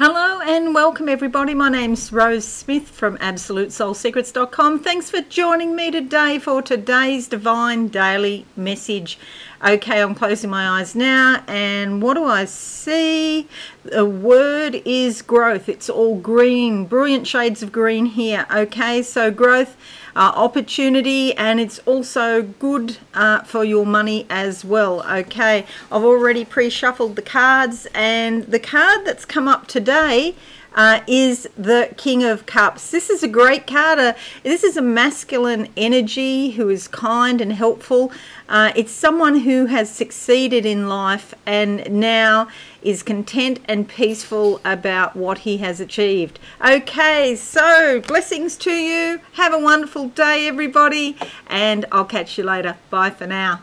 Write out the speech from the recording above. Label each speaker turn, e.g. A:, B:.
A: Hello and welcome everybody. My name's Rose Smith from AbsoluteSoulSecrets.com. Thanks for joining me today for today's Divine Daily Message. Okay, I'm closing my eyes now and what do I see? The word is growth. It's all green, brilliant shades of green here. Okay, so growth uh, opportunity and it's also good uh, for your money as well okay I've already pre-shuffled the cards and the card that's come up today uh, is the King of Cups. This is a great card. Uh, this is a masculine energy who is kind and helpful. Uh, it's someone who has succeeded in life and now is content and peaceful about what he has achieved. Okay, so blessings to you. Have a wonderful day, everybody, and I'll catch you later. Bye for now.